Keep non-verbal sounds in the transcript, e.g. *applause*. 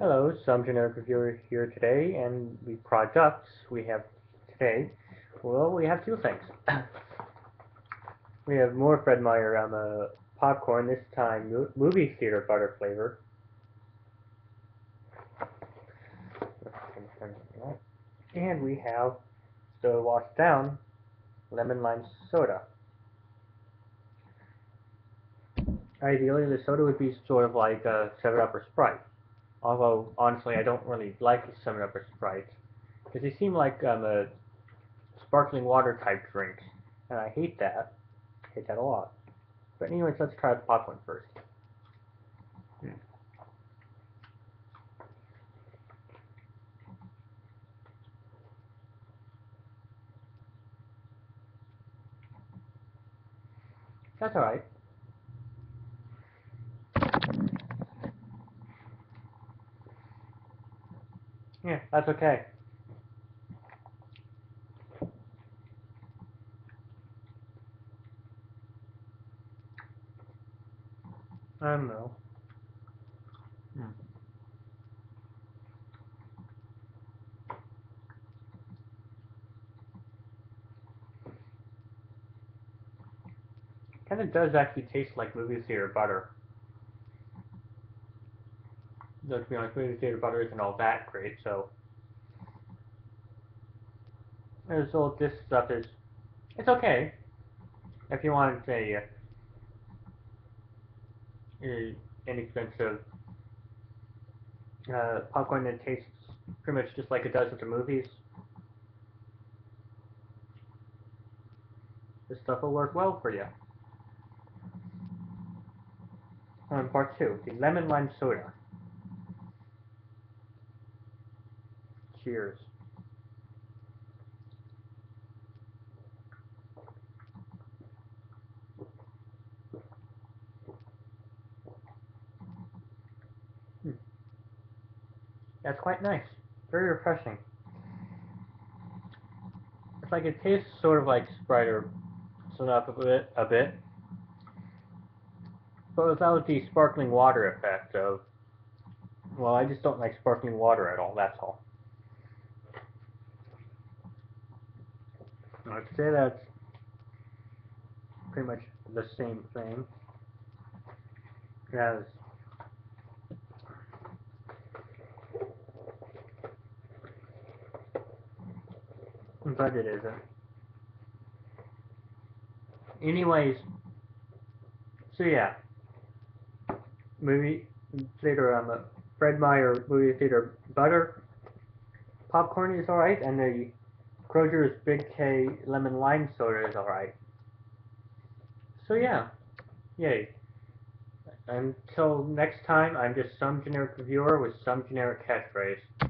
Hello, some generic reviewer here today, and the products we have today, well, we have two things. *clears throat* we have more Fred Meyer um, uh, popcorn, this time mo movie theater butter flavor. And we have the washed down lemon lime soda. Ideally, the soda would be sort of like a 7-Up or Sprite. Although, honestly, I don't really like the 7-Up or Sprite. Because they seem like um, a sparkling water type drink. And I hate that. I hate that a lot. But anyways, let's try the popcorn first. That's alright. Yeah, that's okay. I don't know. Hmm. Kind of does actually taste like movie theater butter. Though to be honest, movie theater butter isn't all that great, so. As all this stuff is, it's okay. If you wanted a, a inexpensive uh, popcorn that tastes pretty much just like it does at the movies, this stuff will work well for you. On part two, the lemon lime soda. Cheers. Hmm. That's quite nice. Very refreshing. It's like it tastes sort of like Sprite or Snap a bit, a bit, but without the sparkling water effect of. Well, I just don't like sparkling water at all. That's all. I'd say that's pretty much the same thing as but it isn't. Anyways, so yeah, movie theater um, Fred Meyer movie theater butter popcorn is alright, and the Kroger's Big K Lemon Lime Soda is alright. So yeah, yay. Until next time, I'm just some generic reviewer with some generic catchphrase.